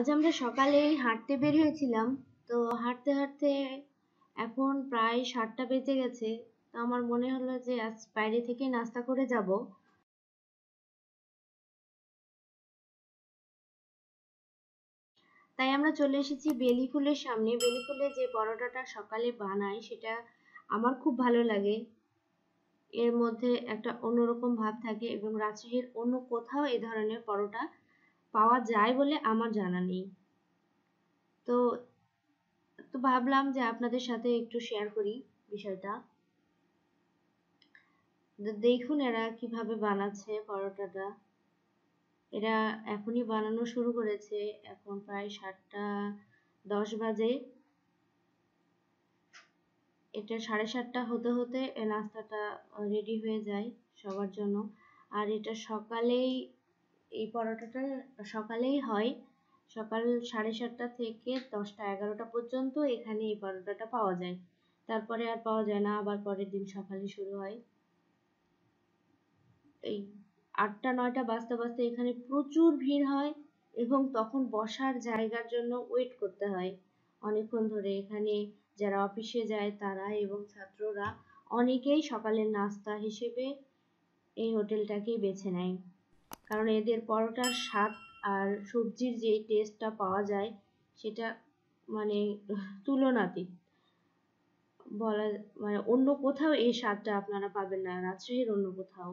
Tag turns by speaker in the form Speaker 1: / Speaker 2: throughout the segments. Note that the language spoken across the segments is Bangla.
Speaker 1: আজ আমরা সকালেই হাঁটতে বের হয়েছিলাম, তো হাঁটতে হাঁটতে এখন প্রায় সাতটা বেজে গেছে, তো আমার মনে হলো যে আজ বাইরে থেকে নাস্তা করে যাব। তাই আমরা চলে এসেছি বেলি ফুলের সামনে। বেলি ফুলের যে পরোটাটা সকালে বানায়, সেটা আমার খুব ভালো লাগে। এর মধ্যে একটা অন্যরকম ভাব থাকে এবং রাজশাহীর অন্য কোথাও এ ধরনের পরোটা পাওয়া যায় বলে আমার জানা নেই। তো তো ভাবলাম যে আপনাদের সাথে একটু শেয়ার করি বিষয়টা। দেখুন এরা কীভাবে বানাচ্ছে পরোটাটা। এরা এখনই বানানো শুরু করেছে, এখন প্রায় সাতটা, দশ বাজে। এটা সাড়ে সাতটা হতে হতে নাস্তাটা রেডি হয়ে যায় সবার জন্য। আর এটা সকালেই এই পরোটাটা সকালেই হয়। সকাল সাড়ে সাতটা থেকে দশটা এগারোটা পর্যন্ত এখানে এই পরোটাটা পাওয়া যায়। তারপরে আর পাওয়া যায় না, আবার পরের দিন সকালে শুরু হয়। এই আটটা, নয়টা বাজতে বাজতে এখানে প্রচুর ভিড় হয় এবং তখন বসার জায়গার জন্য ওয়েট করতে হয়। অনেকক্ষণ ধরে এখানে যারা অফিসে যায় তারা এবং ছাত্ররা অনেকেই সকালের নাস্তা হিসেবে এই হোটেলটাকেই বেছে নেয়। কারণ এদের পরোটার স্বাদ আর সবজির যে টেস্টটা পাওয়া যায়, সেটা মানে তুলনাতীত। বলা মানে অন্য কোথাও এই স্বাদটা আপনারা পাবেন না, রাজশাহীর অন্য কোথাও।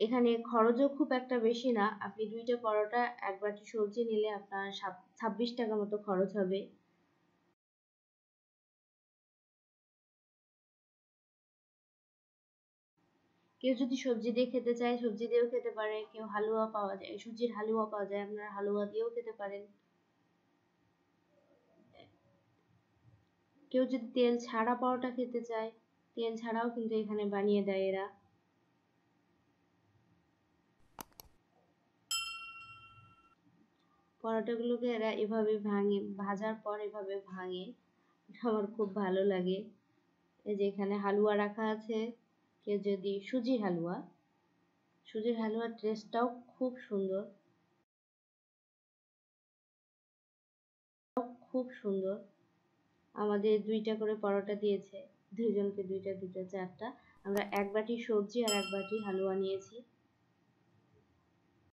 Speaker 1: এখানে খরচও খুব একটা বেশি না, আপনি দুইটা পরোটা এক বাটি সবজি নিলে আপনার ছাব্বিশ টাকা মতো খরচ হবে। কেউ যদি সবজি দিয়ে খেতে চায়, সবজি দিয়েও খেতে পারে। কেউ হালুয়া পাওয়া যায় সুজির হালুয়া পাওয়া যায়, আপনারা হালুয়া দিয়েও খেতে পারেন। কেউ যদি তেল ছাড়া পরোটা খেতে চায়, তেল ছাড়াও কিন্তু এখানে বানিয়ে দেয় এরা। পরোটাগুলোকে এরা এভাবে ভাঙে, ভাজার পর এভাবে ভাঙে। আমার খুব ভালো লাগে। এই যে এখানে হালুয়া রাখা আছে। কেউ যদি সুজির হালুয়া, সুজির হালুয়ার টেস্টটাও খুব সুন্দর। খুব সুন্দর। আমাদের দুইটা করে পরোটা দিয়েছে, দুইজনকে দুইটা দুইটা, চারটা। আমরা এক বাটি সবজি আর এক বাটি হালুয়া নিয়েছি।